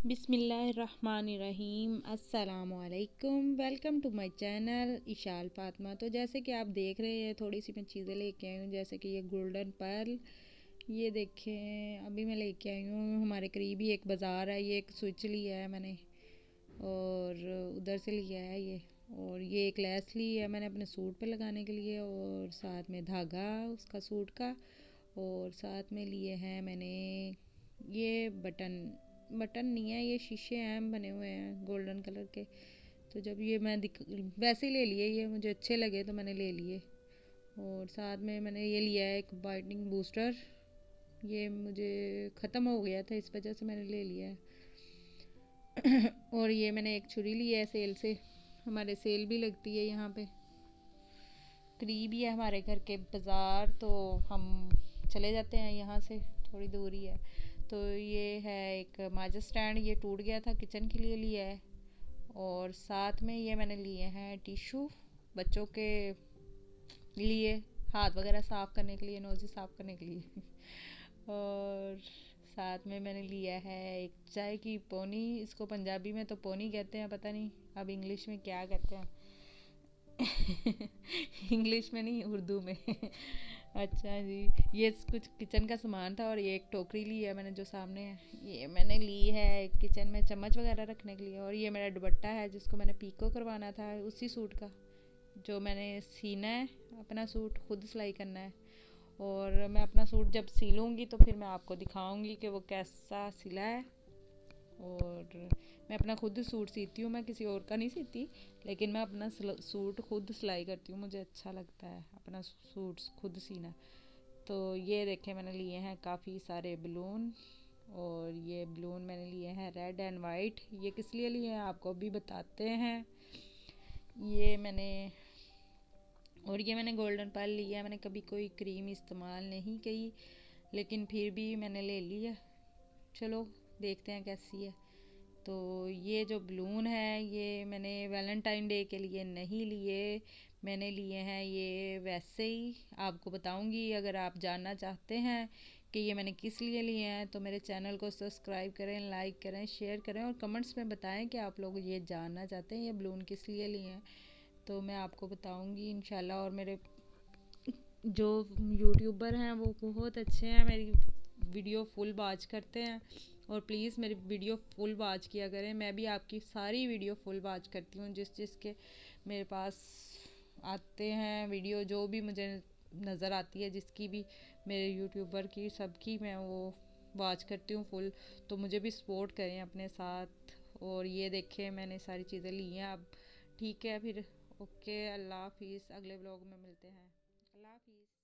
बिसमीम असलकुम welcome to my channel Ishal Fatma. तो जैसे कि आप देख रहे हैं थोड़ी सी मैं चीज़ें लेके आई हूँ, जैसे कि ये गोल्डन पर्ल, ये देखें, अभी मैं लेके आई हूँ, हमारे करीब ही एक बाज़ार है, ये एक स्विच लिया है मैंने, और उधर से लिया है ये, और ये एक लेस ली है मैंने अपने सूट पे लगाने के लिए, और साथ में धागा उसका सूट का, और साथ में लिए हैं मैंने ये बटन बटन नहीं है, ये शीशे हैं, बने हुए हैं गोल्डन कलर के। तो जब ये मैं दिख, वैसे ही ले लिए, ये मुझे अच्छे लगे तो मैंने ले लिए। और साथ में मैंने ये लिया है एक वाइटनिंग बूस्टर ये मुझे ख़त्म हो गया था, इस वजह से मैंने ले लिया है। और ये मैंने एक छुरी ली है सेल से। हमारे सेल भी लगती है यहाँ पे। करीब ही है हमारे घर के बाज़ार तो हम चले जाते हैं यहाँ से। थोड़ी दूरी है। तो ये है एक माजा स्टैंड, ये टूट गया था किचन के लिए लिया है। और साथ में ये मैंने लिए हैं टिशू, बच्चों के लिए, हाथ वगैरह साफ़ करने के लिए, नोज़ी साफ़ करने के लिए। और साथ में मैंने लिया है एक चाय की पोनी, इसको पंजाबी में तो पोनी कहते हैं, पता नहीं, अब इंग्लिश में क्या कहते हैं। इंग्लिश में नहीं, उर्दू में। अच्छा जी, ये कुछ किचन का सामान था और ये एक टोकरी ली है मैंने जो सामने है। ये मैंने ली है किचन में चम्मच वगैरह रखने के लिए और ये मेरा दुपट्टा है जिसको मैंने पीको करवाना था उसी सूट का, जो मैंने सीना है, अपना सूट खुद सिलाई करना है। और मैं अपना सूट जब सिलूँगी तो फिर मैं आपको दिखाऊँगी कि वो कैसा सिला है। और मैं अपना खुद सूट सीती हूँ, मैं किसी और का नहीं सीती, लेकिन मैं अपना सूट खुद सिलाई करती हूँ, मुझे अच्छा लगता है अपना सूट खुद सीना। तो ये देखें, मैंने लिए हैं काफ़ी सारे बलून, और ये बलून मैंने लिए हैं रेड एंड वाइट। ये किस लिए लिए हैं, आपको भी बताते हैं। ये मैंने, और ये मैंने गोल्डन पर्ल लिया है, मैंने कभी कोई क्रीम इस्तेमाल नहीं की, लेकिन फिर भी मैंने ले लिया चलो देखते हैं कैसी है। तो ये जो बलून है, ये मैंने वैलेंटाइन डे के लिए नहीं लिए। मैंने लिए हैं ये वैसे ही। आपको बताऊँगी, अगर आप जानना चाहते हैं कि ये मैंने किस लिए लिए हैं तो मेरे चैनल को सब्सक्राइब करें लाइक करें शेयर करें और कमेंट्स में बताएँ कि आप लोग ये जानना चाहते हैं, ये बलून किस लिए लिए हैं। तो मैं आपको बताऊँगी इन और मेरे जो यूट्यूबर हैं, वो बहुत अच्छे हैं, मेरी वीडियो फुल वॉच करते हैं। और प्लीज़ मेरी वीडियो फुल वाच किया करें। मैं भी आपकी सारी वीडियो फुल वाच करती हूँ। जिस जिसके मेरे पास आते हैं वीडियो जो भी मुझे नज़र आती है, जिसकी भी मेरे यूट्यूबर की, सबकी मैं वो वाच करती हूँ फुल तो मुझे भी सपोर्ट करें अपने साथ। और ये देखें, मैंने सारी चीज़ें ली हैं। अब ठीक है, फिर ओके अल्लाह हाफिज़। अगले ब्लॉग में मिलते हैं। अल्लाह हाफिज़।